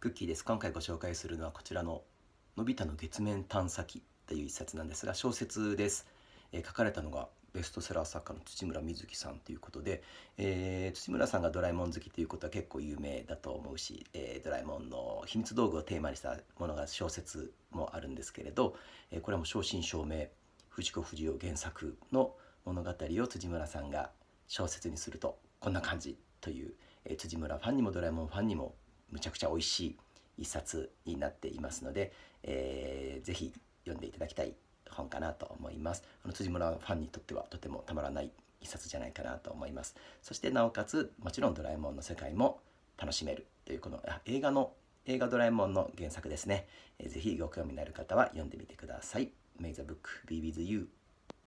クッキーです。今回ご紹介するのはこちらの「のび太の月面探査機」という一冊なんですが小説です、えー、書かれたのがベストセラー作家の土村瑞希さんということで、えー、土村さんがドラえもん好きということは結構有名だと思うし、えー、ドラえもんの秘密道具をテーマにしたものが小説もあるんですけれど、えー、これも正真正銘藤子不二雄原作の物語を辻村さんが小説にするとこんな感じという、えー、辻村ファンにもドラえもんファンにもむちゃくちゃ美味しい一冊になっていますので、えー、ぜひ読んでいただきたい本かなと思います。あの辻村ファンにとってはとてもたまらない一冊じゃないかなと思います。そしてなおかつもちろんドラえもんの世界も楽しめるというこの映画の映画ドラえもんの原作ですね、えー、ぜひご興味のある方は読んでみてください。May the book be with you.